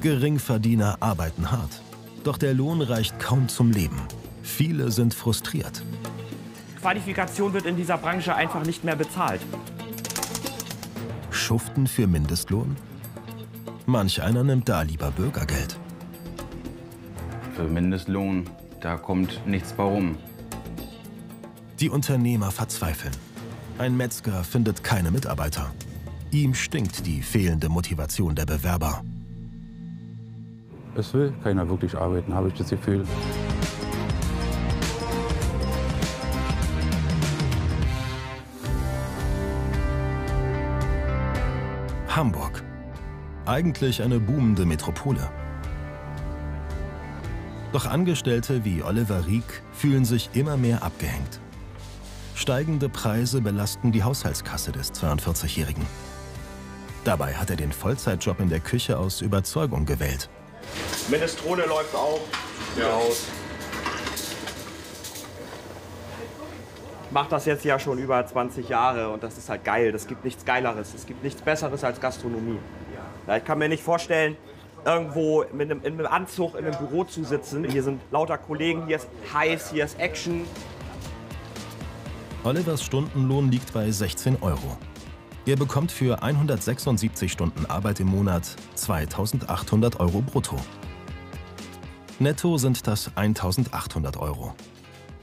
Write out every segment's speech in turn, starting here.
Geringverdiener arbeiten hart. Doch der Lohn reicht kaum zum Leben. Viele sind frustriert. Qualifikation wird in dieser Branche einfach nicht mehr bezahlt. Schuften für Mindestlohn? Manch einer nimmt da lieber Bürgergeld. Für Mindestlohn, da kommt nichts bei rum. Die Unternehmer verzweifeln. Ein Metzger findet keine Mitarbeiter. Ihm stinkt die fehlende Motivation der Bewerber. Es will keiner wirklich arbeiten, habe ich das Gefühl. Hamburg. Eigentlich eine boomende Metropole. Doch Angestellte wie Oliver Rieck fühlen sich immer mehr abgehängt. Steigende Preise belasten die Haushaltskasse des 42-Jährigen. Dabei hat er den Vollzeitjob in der Küche aus Überzeugung gewählt. Minestrone läuft auch. Ja. Aus. Ich mache das jetzt ja schon über 20 Jahre und das ist halt geil. Das gibt nichts Geileres. Es gibt nichts Besseres als Gastronomie. Ja, ich kann mir nicht vorstellen, irgendwo mit einem, in einem Anzug in einem Büro zu sitzen. Hier sind lauter Kollegen, hier ist heiß, hier ist Action. Olivers Stundenlohn liegt bei 16 Euro. Er bekommt für 176 Stunden Arbeit im Monat 2800 Euro brutto. Netto sind das 1800 Euro.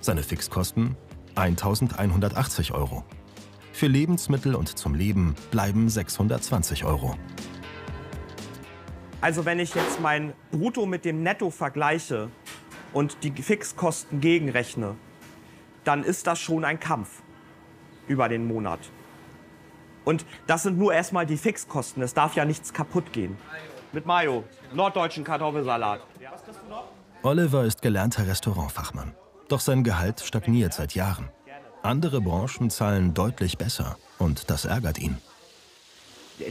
Seine Fixkosten 1180 Euro. Für Lebensmittel und zum Leben bleiben 620 Euro. Also wenn ich jetzt mein Brutto mit dem Netto vergleiche und die Fixkosten gegenrechne, dann ist das schon ein Kampf über den Monat. Und das sind nur erstmal die Fixkosten. Es darf ja nichts kaputt gehen. Mit Mayo, norddeutschen Kartoffelsalat. Oliver ist gelernter Restaurantfachmann. Doch sein Gehalt stagniert seit Jahren. Andere Branchen zahlen deutlich besser und das ärgert ihn.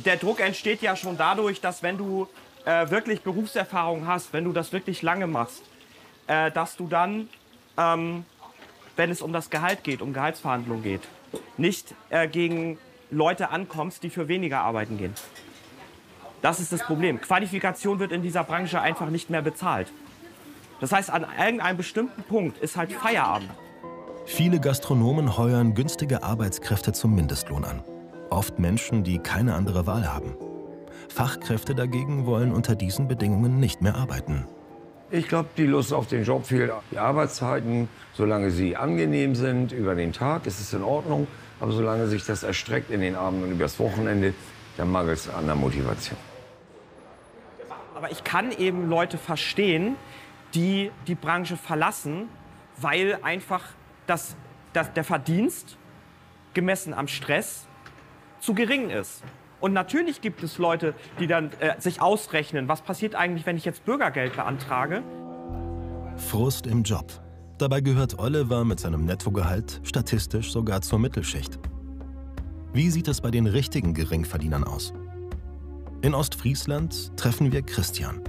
Der Druck entsteht ja schon dadurch, dass wenn du äh, wirklich Berufserfahrung hast, wenn du das wirklich lange machst, äh, dass du dann, ähm, wenn es um das Gehalt geht, um Gehaltsverhandlungen geht, nicht äh, gegen Leute ankommst, die für weniger arbeiten gehen. Das ist das Problem. Qualifikation wird in dieser Branche einfach nicht mehr bezahlt. Das heißt, an irgendeinem bestimmten Punkt ist halt Feierabend. Viele Gastronomen heuern günstige Arbeitskräfte zum Mindestlohn an. Oft Menschen, die keine andere Wahl haben. Fachkräfte dagegen wollen unter diesen Bedingungen nicht mehr arbeiten. Ich glaube, die Lust auf den Job fehlt. Die Arbeitszeiten, solange sie angenehm sind über den Tag, ist es in Ordnung. Aber solange sich das erstreckt in den Abend und übers Wochenende, dann mangelt es an der Motivation. Aber ich kann eben Leute verstehen, die die Branche verlassen, weil einfach das, das, der Verdienst gemessen am Stress zu gering ist. Und natürlich gibt es Leute, die dann äh, sich ausrechnen, was passiert eigentlich, wenn ich jetzt Bürgergeld beantrage. Frust im Job. Dabei gehört Oliver mit seinem Nettogehalt statistisch sogar zur Mittelschicht. Wie sieht es bei den richtigen Geringverdienern aus? In Ostfriesland treffen wir Christian.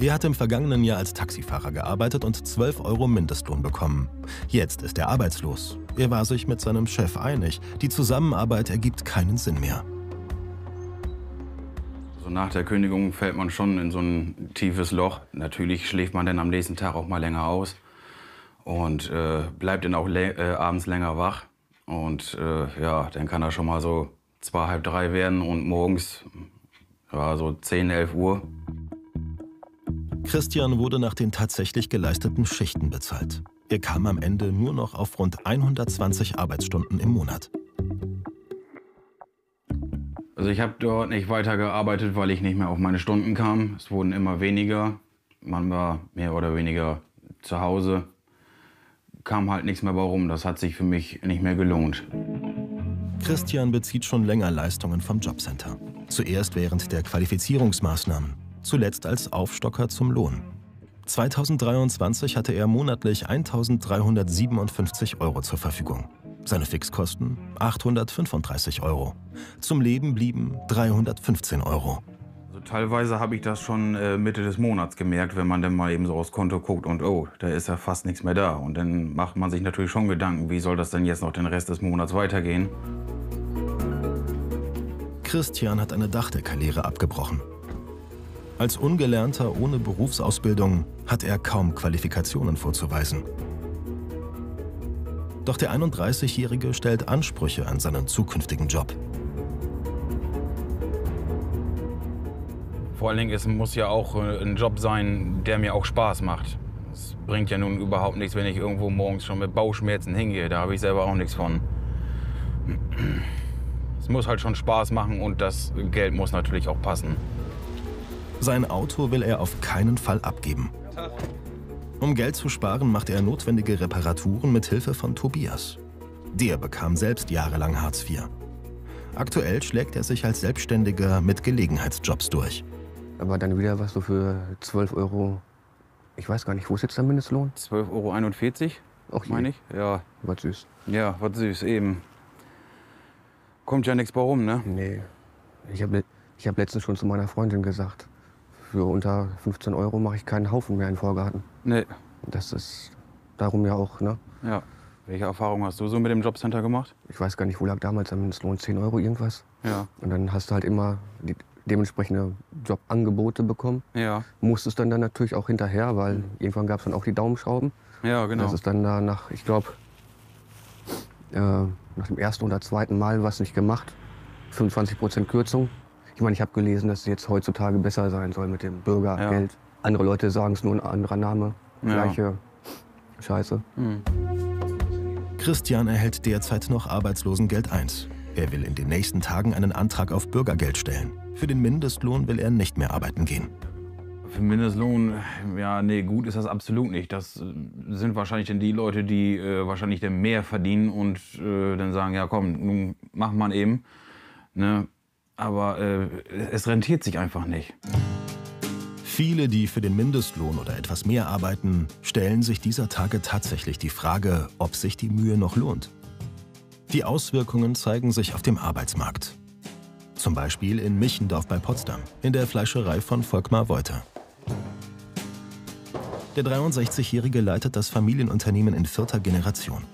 Er hat im vergangenen Jahr als Taxifahrer gearbeitet und 12 Euro Mindestlohn bekommen. Jetzt ist er arbeitslos. Er war sich mit seinem Chef einig, die Zusammenarbeit ergibt keinen Sinn mehr. So nach der Kündigung fällt man schon in so ein tiefes Loch. Natürlich schläft man dann am nächsten Tag auch mal länger aus und äh, bleibt dann auch äh, abends länger wach. Und äh, ja, dann kann er schon mal so zwei, halb drei werden und morgens ja, so 10, 11 Uhr. Christian wurde nach den tatsächlich geleisteten Schichten bezahlt. Er kam am Ende nur noch auf rund 120 Arbeitsstunden im Monat. Also ich habe dort nicht weitergearbeitet, weil ich nicht mehr auf meine Stunden kam. Es wurden immer weniger. Man war mehr oder weniger zu Hause kam halt nichts mehr warum. Das hat sich für mich nicht mehr gelohnt. Christian bezieht schon länger Leistungen vom Jobcenter. Zuerst während der Qualifizierungsmaßnahmen, zuletzt als Aufstocker zum Lohn. 2023 hatte er monatlich 1.357 Euro zur Verfügung. Seine Fixkosten 835 Euro. Zum Leben blieben 315 Euro. Also teilweise habe ich das schon äh, Mitte des Monats gemerkt, wenn man dann mal eben so aufs Konto guckt und oh, da ist ja fast nichts mehr da. Und dann macht man sich natürlich schon Gedanken, wie soll das denn jetzt noch den Rest des Monats weitergehen. Christian hat eine Dachdeckerlehre abgebrochen. Als Ungelernter ohne Berufsausbildung hat er kaum Qualifikationen vorzuweisen. Doch der 31-Jährige stellt Ansprüche an seinen zukünftigen Job. Vor allen Dingen, es muss ja auch äh, ein Job sein, der mir auch Spaß macht. Es bringt ja nun überhaupt nichts, wenn ich irgendwo morgens schon mit Bauchschmerzen hingehe. Da habe ich selber auch nichts von. Es muss halt schon Spaß machen und das Geld muss natürlich auch passen. Sein Auto will er auf keinen Fall abgeben. Um Geld zu sparen, macht er notwendige Reparaturen mit Hilfe von Tobias. Der bekam selbst jahrelang Hartz IV. Aktuell schlägt er sich als Selbstständiger mit Gelegenheitsjobs durch. Aber dann wieder was so für 12 Euro. Ich weiß gar nicht, wo ist jetzt der Mindestlohn? 12,41 Euro, Auch hier. meine ich. Ja, Was süß. ja, was süß, eben. Kommt ja nichts bei rum, ne? Nee. Ich habe ich hab letztens schon zu meiner Freundin gesagt, für unter 15 Euro mache ich keinen Haufen mehr in den Vorgarten. Nee, Das ist darum ja auch, ne? ja. Welche Erfahrung hast du so mit dem Jobcenter gemacht? Ich weiß gar nicht, wo lag damals der Mindestlohn? 10 Euro irgendwas? Ja, Und dann hast du halt immer die dementsprechende Jobangebote bekommen. ja, Musstest dann, dann natürlich auch hinterher, weil irgendwann gab es dann auch die Daumenschrauben. ja, genau. Das ist dann da nach, ich glaube, äh, nach dem ersten oder zweiten Mal was nicht gemacht. 25 Prozent Kürzung. Ich meine, ich habe gelesen, dass es jetzt heutzutage besser sein soll mit dem Bürgergeld. Andere Leute sagen es nur ein anderer Name. Ja. Gleiche Scheiße. Christian erhält derzeit noch Arbeitslosengeld 1. Er will in den nächsten Tagen einen Antrag auf Bürgergeld stellen. Für den Mindestlohn will er nicht mehr arbeiten gehen. Für Mindestlohn, ja, nee, gut ist das absolut nicht. Das äh, sind wahrscheinlich dann die Leute, die äh, wahrscheinlich dann mehr verdienen und äh, dann sagen, ja komm, nun mach man eben. Ne? Aber äh, es rentiert sich einfach nicht. Viele, die für den Mindestlohn oder etwas mehr arbeiten, stellen sich dieser Tage tatsächlich die Frage, ob sich die Mühe noch lohnt. Die Auswirkungen zeigen sich auf dem Arbeitsmarkt. Zum Beispiel in Michendorf bei Potsdam, in der Fleischerei von Volkmar Wolter. Der 63-Jährige leitet das Familienunternehmen in vierter Generation.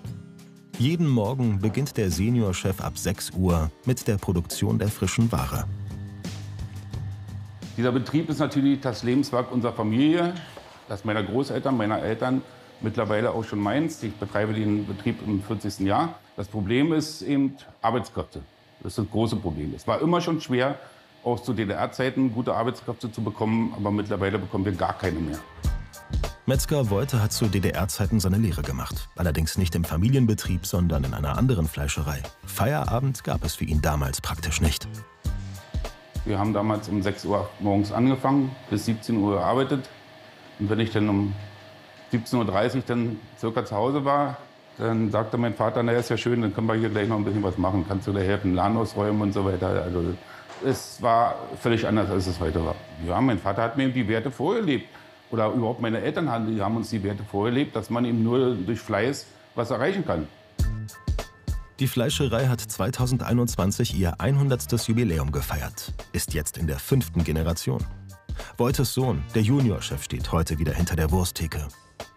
Jeden Morgen beginnt der Seniorchef ab 6 Uhr mit der Produktion der frischen Ware. Dieser Betrieb ist natürlich das Lebenswerk unserer Familie, das meiner Großeltern, meiner Eltern, mittlerweile auch schon meins. Ich betreibe den Betrieb im 40. Jahr. Das Problem ist eben Arbeitskräfte. Das ist das große Problem. Es war immer schon schwer, auch zu DDR-Zeiten gute Arbeitskräfte zu bekommen, aber mittlerweile bekommen wir gar keine mehr. Metzger Wolter hat zu DDR-Zeiten seine Lehre gemacht. Allerdings nicht im Familienbetrieb, sondern in einer anderen Fleischerei. Feierabend gab es für ihn damals praktisch nicht. Wir haben damals um 6 Uhr morgens angefangen, bis 17 Uhr gearbeitet. Und wenn ich dann um 17.30 Uhr dann circa zu Hause war, dann sagte mein Vater, na ist ja schön, dann können wir hier gleich noch ein bisschen was machen. Kannst du da helfen, Laden ausräumen und so weiter. Also es war völlig anders, als es heute war. Ja, mein Vater hat mir die Werte vorgelebt. Oder überhaupt meine Eltern haben, haben uns die Werte vorgelebt, dass man eben nur durch Fleiß was erreichen kann. Die Fleischerei hat 2021 ihr 100. Jubiläum gefeiert, ist jetzt in der fünften Generation. Wolters Sohn, der Juniorchef, steht heute wieder hinter der Wursttheke.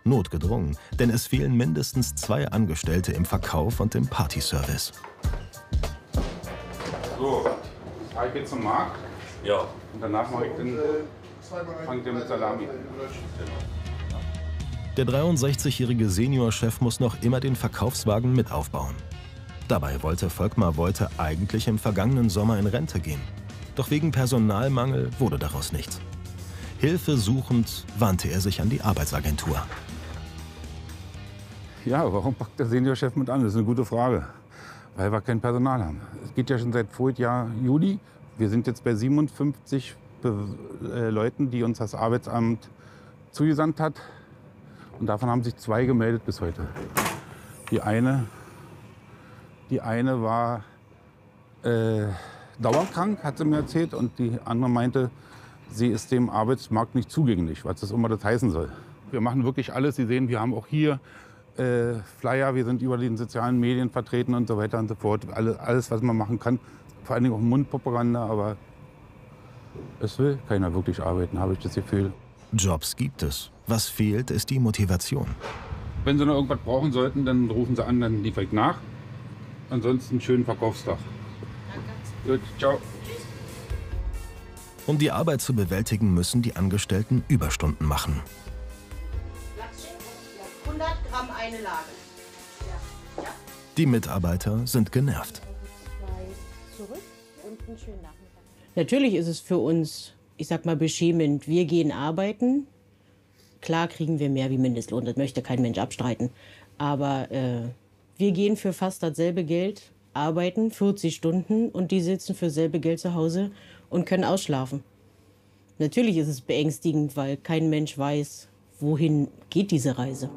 Notgedrungen, denn es fehlen mindestens zwei Angestellte im Verkauf und im Partyservice. So, ich jetzt zum Markt Ja. und danach mache ich dann, fange ich mit Salami an. Der 63-jährige Seniorchef muss noch immer den Verkaufswagen mit aufbauen. Dabei wollte Volkmar Wolter eigentlich im vergangenen Sommer in Rente gehen. Doch wegen Personalmangel wurde daraus nichts. Hilfe suchend wandte er sich an die Arbeitsagentur. Ja, warum packt der Seniorchef mit an? Das ist eine gute Frage. Weil wir kein Personal haben. Es geht ja schon seit Vorjahr Juli. Wir sind jetzt bei 57 Be äh, Leuten, die uns das Arbeitsamt zugesandt hat. Und davon haben sich zwei gemeldet bis heute. Die eine, die eine war äh, dauerkrank, hat sie mir erzählt. Und die andere meinte, sie ist dem Arbeitsmarkt nicht zugänglich, was das immer das heißen soll. Wir machen wirklich alles. Sie sehen, wir haben auch hier äh, Flyer, wir sind über den sozialen Medien vertreten und so weiter und so fort. Alles, alles was man machen kann. Vor allen Dingen auch Mundpropaganda, aber es will keiner wirklich arbeiten, habe ich das Gefühl. Jobs gibt es. Was fehlt, ist die Motivation. Wenn Sie noch irgendwas brauchen sollten, dann rufen Sie an, dann liefere ich nach. Ansonsten schönen Verkaufstag. Gut, ciao. Um die Arbeit zu bewältigen, müssen die Angestellten Überstunden machen. 100 Gramm eine Lage. Die Mitarbeiter sind genervt. Natürlich ist es für uns, ich sag mal, beschämend. Wir gehen arbeiten. Klar kriegen wir mehr wie Mindestlohn, das möchte kein Mensch abstreiten. Aber äh, wir gehen für fast dasselbe Geld, arbeiten 40 Stunden und die sitzen für dasselbe Geld zu Hause und können ausschlafen. Natürlich ist es beängstigend, weil kein Mensch weiß, wohin geht diese Reise.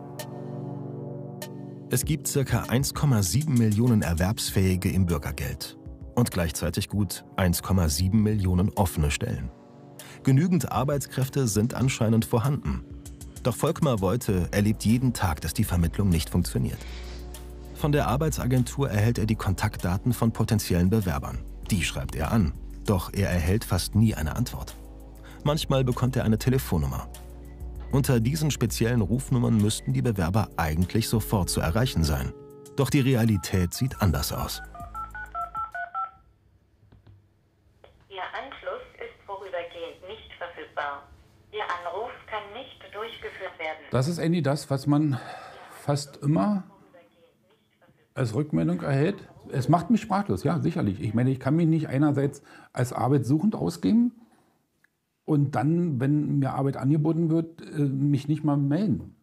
Es gibt ca. 1,7 Millionen Erwerbsfähige im Bürgergeld und gleichzeitig gut 1,7 Millionen offene Stellen. Genügend Arbeitskräfte sind anscheinend vorhanden. Doch Volkmar Wolte erlebt jeden Tag, dass die Vermittlung nicht funktioniert. Von der Arbeitsagentur erhält er die Kontaktdaten von potenziellen Bewerbern. Die schreibt er an. Doch er erhält fast nie eine Antwort. Manchmal bekommt er eine Telefonnummer. Unter diesen speziellen Rufnummern müssten die Bewerber eigentlich sofort zu erreichen sein. Doch die Realität sieht anders aus. Ihr Anschluss ist vorübergehend nicht verfügbar. Ihr Anruf kann nicht durchgeführt werden. Das ist eigentlich das, was man fast immer als Rückmeldung erhält. Es macht mich sprachlos, ja, sicherlich. Ich meine, ich kann mich nicht einerseits als arbeitssuchend ausgeben und dann, wenn mir Arbeit angeboten wird, äh, mich nicht mal melden.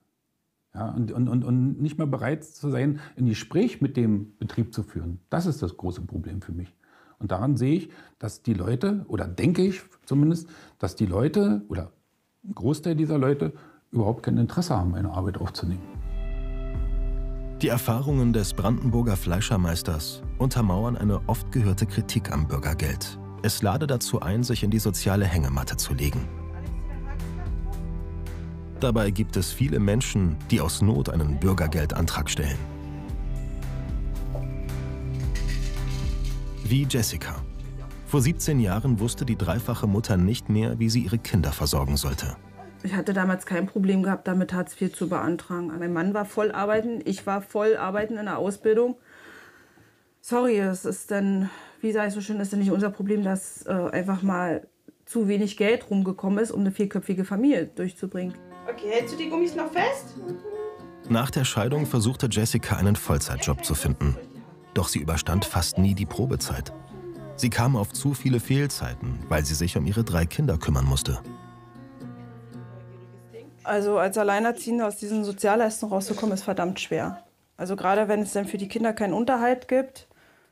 Ja, und, und, und, und nicht mehr bereit zu sein, ein Gespräch mit dem Betrieb zu führen. Das ist das große Problem für mich. Und daran sehe ich, dass die Leute, oder denke ich zumindest, dass die Leute oder ein Großteil dieser Leute überhaupt kein Interesse haben, eine Arbeit aufzunehmen. Die Erfahrungen des Brandenburger Fleischermeisters untermauern eine oft gehörte Kritik am Bürgergeld. Es lade dazu ein, sich in die soziale Hängematte zu legen. Dabei gibt es viele Menschen, die aus Not einen Bürgergeldantrag stellen. Wie Jessica. Vor 17 Jahren wusste die dreifache Mutter nicht mehr, wie sie ihre Kinder versorgen sollte. Ich hatte damals kein Problem gehabt, damit Hartz IV zu beantragen. Mein Mann war voll arbeiten, ich war voll arbeiten in der Ausbildung. Sorry, es ist dann, wie sage ich so schön, ist dann nicht unser Problem, dass äh, einfach mal zu wenig Geld rumgekommen ist, um eine vierköpfige Familie durchzubringen. Okay, hältst du die Gummis noch fest? Nach der Scheidung versuchte Jessica einen Vollzeitjob zu finden. Doch sie überstand fast nie die Probezeit. Sie kam auf zu viele Fehlzeiten, weil sie sich um ihre drei Kinder kümmern musste. Also als Alleinerziehende aus diesen Sozialleistungen rauszukommen, ist verdammt schwer. Also gerade wenn es dann für die Kinder keinen Unterhalt gibt,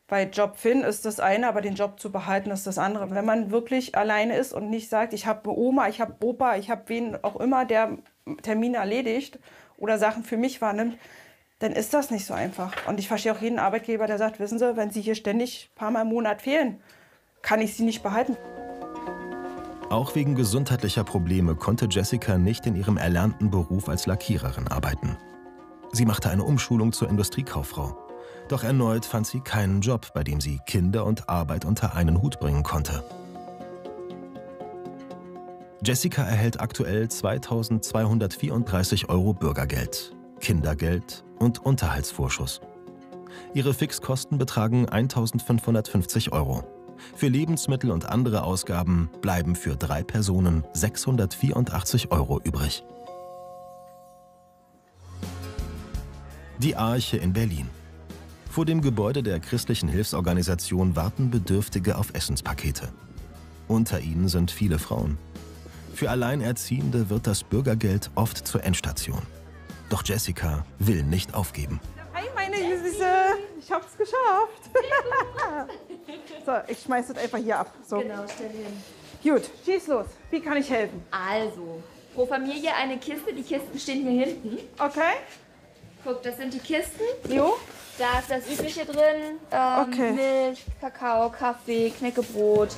weil Job finden ist das eine, aber den Job zu behalten ist das andere. Wenn man wirklich alleine ist und nicht sagt, ich habe Oma, ich habe Opa, ich habe wen auch immer, der Termine erledigt oder Sachen für mich wahrnimmt, dann ist das nicht so einfach. Und ich verstehe auch jeden Arbeitgeber, der sagt, wissen Sie, wenn Sie hier ständig ein paar Mal im Monat fehlen, kann ich Sie nicht behalten. Auch wegen gesundheitlicher Probleme konnte Jessica nicht in ihrem erlernten Beruf als Lackiererin arbeiten. Sie machte eine Umschulung zur Industriekauffrau. Doch erneut fand sie keinen Job, bei dem sie Kinder und Arbeit unter einen Hut bringen konnte. Jessica erhält aktuell 2234 Euro Bürgergeld, Kindergeld und Unterhaltsvorschuss. Ihre Fixkosten betragen 1550 Euro. Für Lebensmittel und andere Ausgaben bleiben für drei Personen 684 Euro übrig. Die Arche in Berlin. Vor dem Gebäude der christlichen Hilfsorganisation warten Bedürftige auf Essenspakete. Unter ihnen sind viele Frauen. Für Alleinerziehende wird das Bürgergeld oft zur Endstation. Doch Jessica will nicht aufgeben. Hi, meine Süße. Ich hab's geschafft. so, ich schmeiß das einfach hier ab. So. Genau, stell hin. Gut, schieß los. Wie kann ich helfen? Also, pro Familie eine Kiste. Die Kisten stehen hier hinten. Okay. Guck, das sind die Kisten. Jo. Da ist das Übliche drin. Ähm, Okay. Milch, Kakao, Kaffee, Knäckebrot.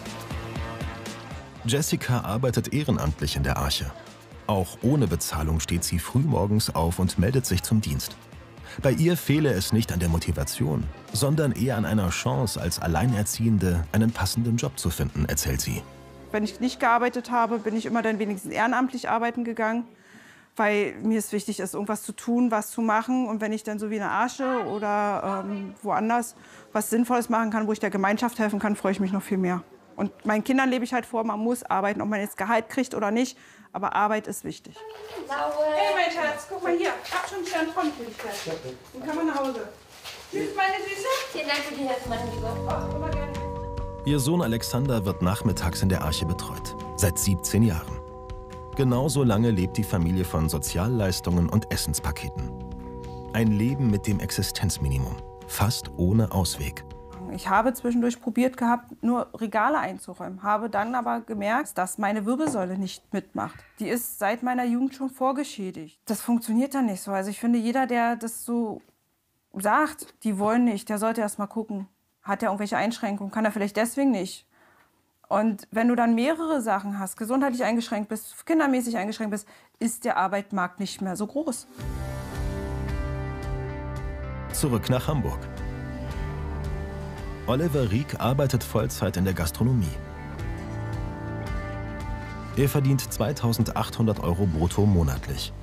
Jessica arbeitet ehrenamtlich in der Arche. Auch ohne Bezahlung steht sie frühmorgens auf und meldet sich zum Dienst. Bei ihr fehle es nicht an der Motivation, sondern eher an einer Chance, als Alleinerziehende einen passenden Job zu finden, erzählt sie. Wenn ich nicht gearbeitet habe, bin ich immer dann wenigstens ehrenamtlich arbeiten gegangen, weil mir es wichtig ist, irgendwas zu tun, was zu machen. Und wenn ich dann so wie in der Arche oder ähm, woanders was Sinnvolles machen kann, wo ich der Gemeinschaft helfen kann, freue ich mich noch viel mehr. Und meinen Kindern lebe ich halt vor, man muss arbeiten, ob man jetzt Gehalt kriegt oder nicht. Aber Arbeit ist wichtig. Hey, mein Schatz, guck mal hier. Ich hab schon wieder einen Pfand für dich fertig. Dann kann man nach Hause. Tschüss, meine Süße. Vielen Dank für die Hilfe, meine Liebe. Ach, immer gerne. Ihr Sohn Alexander wird nachmittags in der Arche betreut. Seit 17 Jahren. Genauso lange lebt die Familie von Sozialleistungen und Essenspaketen. Ein Leben mit dem Existenzminimum. Fast ohne Ausweg. Ich habe zwischendurch probiert gehabt, nur Regale einzuräumen, habe dann aber gemerkt, dass meine Wirbelsäule nicht mitmacht. Die ist seit meiner Jugend schon vorgeschädigt. Das funktioniert dann nicht so. Also ich finde, jeder, der das so sagt, die wollen nicht, der sollte erst mal gucken. Hat er irgendwelche Einschränkungen? Kann er vielleicht deswegen nicht? Und wenn du dann mehrere Sachen hast, gesundheitlich eingeschränkt bist, kindermäßig eingeschränkt bist, ist der Arbeitsmarkt nicht mehr so groß. Zurück nach Hamburg. Oliver Rieck arbeitet Vollzeit in der Gastronomie. Er verdient 2800 Euro brutto monatlich.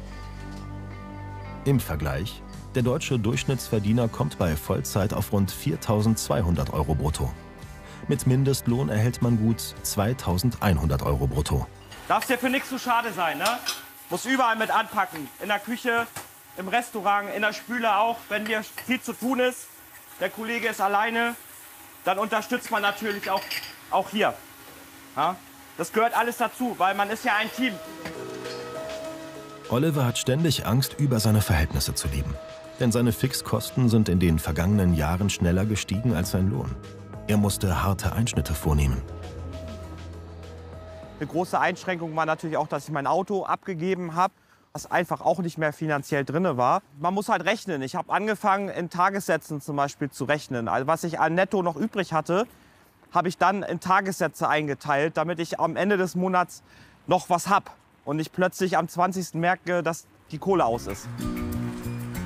Im Vergleich, der deutsche Durchschnittsverdiener kommt bei Vollzeit auf rund 4200 Euro brutto. Mit Mindestlohn erhält man gut 2100 Euro brutto. Darf dir für nichts zu schade sein, ne? Muss überall mit anpacken. In der Küche, im Restaurant, in der Spüle auch, wenn dir viel zu tun ist. Der Kollege ist alleine, dann unterstützt man natürlich auch, auch hier. Ja? Das gehört alles dazu, weil man ist ja ein Team. Oliver hat ständig Angst, über seine Verhältnisse zu leben. Denn seine Fixkosten sind in den vergangenen Jahren schneller gestiegen als sein Lohn. Er musste harte Einschnitte vornehmen. Eine große Einschränkung war natürlich auch, dass ich mein Auto abgegeben habe, was einfach auch nicht mehr finanziell drin war. Man muss halt rechnen. Ich habe angefangen, in Tagessätzen zum Beispiel zu rechnen. Also was ich an Netto noch übrig hatte, habe ich dann in Tagessätze eingeteilt, damit ich am Ende des Monats noch was habe und nicht plötzlich am 20. merke, dass die Kohle aus ist.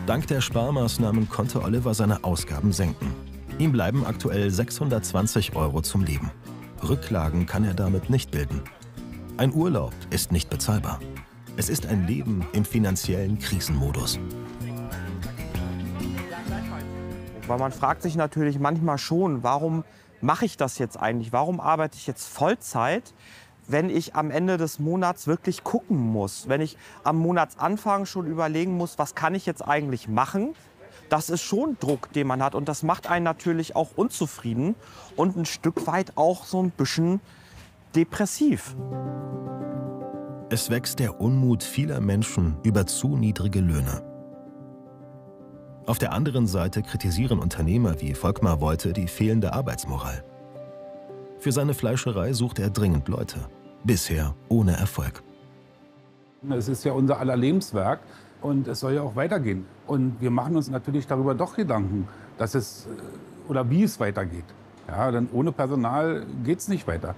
Dank der Sparmaßnahmen konnte Oliver seine Ausgaben senken. Ihm bleiben aktuell 620 Euro zum Leben. Rücklagen kann er damit nicht bilden. Ein Urlaub ist nicht bezahlbar. Es ist ein Leben im finanziellen Krisenmodus. Weil man fragt sich natürlich manchmal schon, warum mache ich das jetzt eigentlich? Warum arbeite ich jetzt Vollzeit, wenn ich am Ende des Monats wirklich gucken muss? Wenn ich am Monatsanfang schon überlegen muss, was kann ich jetzt eigentlich machen? Das ist schon Druck, den man hat und das macht einen natürlich auch unzufrieden und ein Stück weit auch so ein bisschen depressiv. Es wächst der Unmut vieler Menschen über zu niedrige Löhne. Auf der anderen Seite kritisieren Unternehmer wie Volkmar Wolte die fehlende Arbeitsmoral. Für seine Fleischerei sucht er dringend Leute. Bisher ohne Erfolg. Es ist ja unser aller Lebenswerk und es soll ja auch weitergehen. Und wir machen uns natürlich darüber doch Gedanken, dass es äh, oder wie es weitergeht. Ja, denn ohne Personal geht es nicht weiter.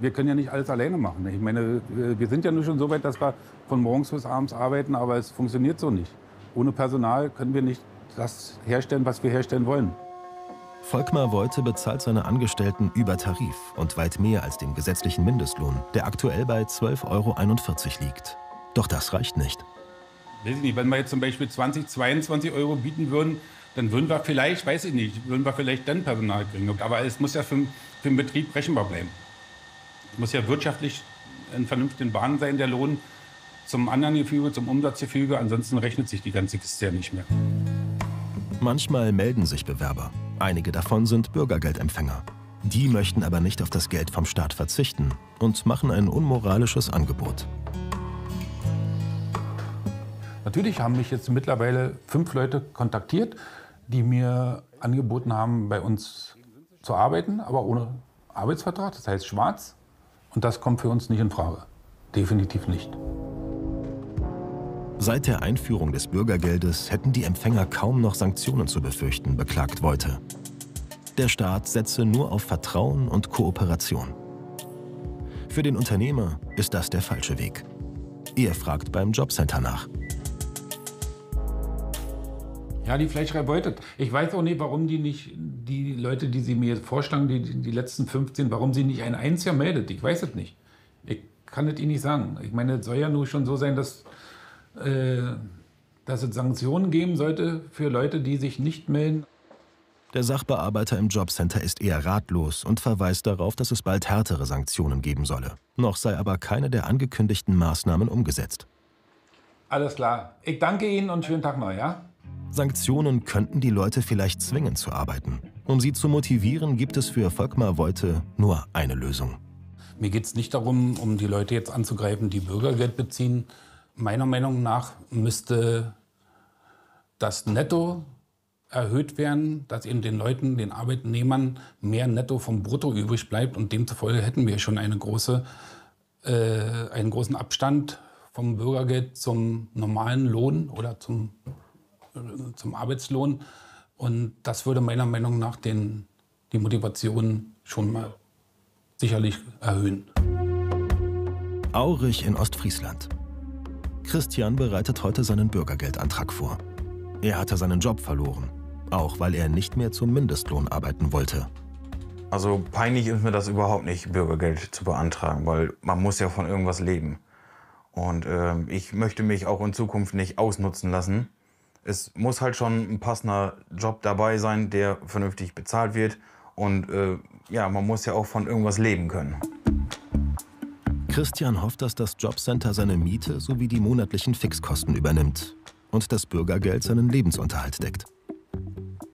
Wir können ja nicht alles alleine machen. Ich meine, wir sind ja nur schon so weit, dass wir von morgens bis abends arbeiten, aber es funktioniert so nicht. Ohne Personal können wir nicht das herstellen, was wir herstellen wollen. Volkmar Wolte bezahlt seine Angestellten über Tarif und weit mehr als den gesetzlichen Mindestlohn, der aktuell bei 12,41 Euro liegt. Doch das reicht nicht. Weiß ich nicht, wenn wir jetzt zum Beispiel 20, 22 Euro bieten würden, dann würden wir vielleicht, weiß ich nicht, würden wir vielleicht dann Personal kriegen. Aber es muss ja für, für den Betrieb rechenbar bleiben. Es muss ja wirtschaftlich in vernünftigen Bahnen sein, der Lohn zum anderen Gefüge, zum Umsatzgefüge. Ansonsten rechnet sich die ganze Kiste ja nicht mehr. Manchmal melden sich Bewerber. Einige davon sind Bürgergeldempfänger. Die möchten aber nicht auf das Geld vom Staat verzichten und machen ein unmoralisches Angebot. Natürlich haben mich jetzt mittlerweile fünf Leute kontaktiert, die mir angeboten haben, bei uns zu arbeiten, aber ohne Arbeitsvertrag, das heißt schwarz. Und das kommt für uns nicht in Frage. Definitiv nicht. Seit der Einführung des Bürgergeldes hätten die Empfänger kaum noch Sanktionen zu befürchten, beklagt Wolte. Der Staat setze nur auf Vertrauen und Kooperation. Für den Unternehmer ist das der falsche Weg. Er fragt beim Jobcenter nach. Ja, die Fleischerei beutet. Ich weiß auch nicht, warum die nicht, die Leute, die sie mir vorschlagen, die, die letzten 15, warum sie nicht ein einziger meldet. Ich weiß es nicht. Ich kann es Ihnen nicht sagen. Ich meine, es soll ja nur schon so sein, dass, äh, dass es Sanktionen geben sollte für Leute, die sich nicht melden. Der Sachbearbeiter im Jobcenter ist eher ratlos und verweist darauf, dass es bald härtere Sanktionen geben solle. Noch sei aber keine der angekündigten Maßnahmen umgesetzt. Alles klar. Ich danke Ihnen und schönen Tag noch, ja? Sanktionen könnten die Leute vielleicht zwingen zu arbeiten. Um sie zu motivieren, gibt es für Volkmar Wolte nur eine Lösung. Mir geht es nicht darum, um die Leute jetzt anzugreifen, die Bürgergeld beziehen. Meiner Meinung nach müsste das Netto erhöht werden, dass eben den Leuten, den Arbeitnehmern mehr Netto vom Brutto übrig bleibt. Und demzufolge hätten wir schon eine große, äh, einen großen Abstand vom Bürgergeld zum normalen Lohn oder zum, zum Arbeitslohn. Und das würde meiner Meinung nach den, die Motivation schon mal sicherlich erhöhen. Aurich in Ostfriesland. Christian bereitet heute seinen Bürgergeldantrag vor. Er hatte seinen Job verloren, auch weil er nicht mehr zum Mindestlohn arbeiten wollte. Also peinlich ist mir das überhaupt nicht, Bürgergeld zu beantragen, weil man muss ja von irgendwas leben. Und äh, ich möchte mich auch in Zukunft nicht ausnutzen lassen. Es muss halt schon ein passender Job dabei sein, der vernünftig bezahlt wird. Und äh, ja, man muss ja auch von irgendwas leben können. Christian hofft, dass das Jobcenter seine Miete sowie die monatlichen Fixkosten übernimmt und das Bürgergeld seinen Lebensunterhalt deckt.